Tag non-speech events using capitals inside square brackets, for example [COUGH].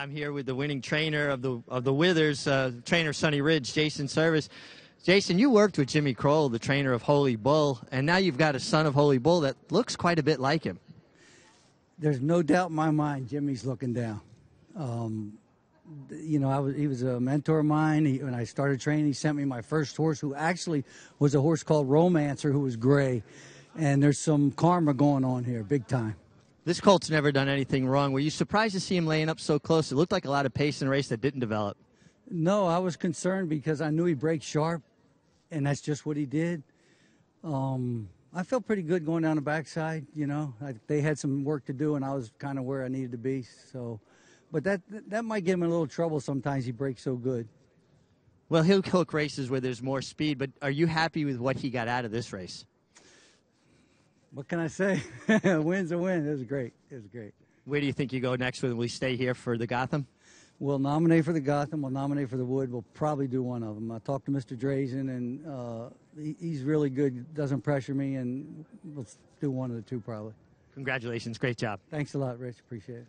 I'm here with the winning trainer of the of the Withers, uh, trainer Sunny Ridge, Jason Servis. Jason, you worked with Jimmy Croll, the trainer of Holy Bull, and now you've got a son of Holy Bull that looks quite a bit like him. There's no doubt in my mind Jimmy's looking down. Um, you know, I was, he was a mentor of mine. He, when I started training, he sent me my first horse, who actually was a horse called Romancer, who was gray. And there's some karma going on here, big time. This colt's never done anything wrong. Were you surprised to see him laying up so close? It looked like a lot of pace in the race that didn't develop. No, I was concerned because I knew he breaks sharp, and that's just what he did. Um, I felt pretty good going down the backside. You know, I, they had some work to do, and I was kind of where I needed to be. So, but that that might give him a little trouble sometimes. He breaks so good. Well, he'll hook races where there's more speed, but are you happy with what he got out of this race? What can I say? [LAUGHS] Win's a win. It was great. It was great. Where do you think you go next? Will we stay here for the Gotham? We'll nominate for the Gotham. We'll nominate for the Wood. We'll probably do one of them. I talked to Mr. Drazen, and uh, he, he's really good. Doesn't pressure me, and we'll do one of the two probably. Congratulations. Great job. Thanks a lot, Rich. Appreciate it.